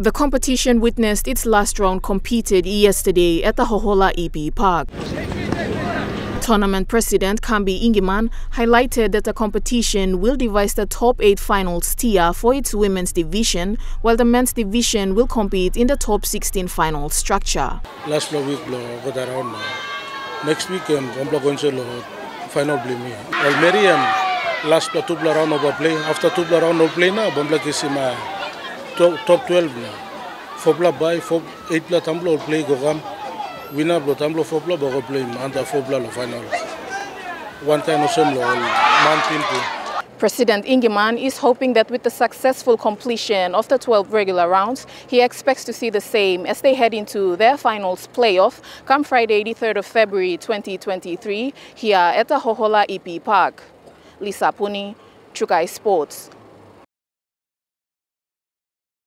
The competition witnessed its last round competed yesterday at the Hohola EP Park. Tournament President Kambi Ingiman highlighted that the competition will devise the top eight finals tier for its women's division, while the men's division will compete in the top 16 final structure. Last week, go around Next weekend, I'm going to final. Well, Miriam, last two round of play. After two round of play, I'm going to top 12 na fopla bai fop 8 pla tamblo play go gam winner blo tamblo play final one time man team President Ingiman is hoping that with the successful completion of the 12 regular rounds, he expects to see the same as they head into their finals playoff come Friday, the 3rd of February 2023, here at the Hohola EP Park. Lisa Puni, Chukai Sports.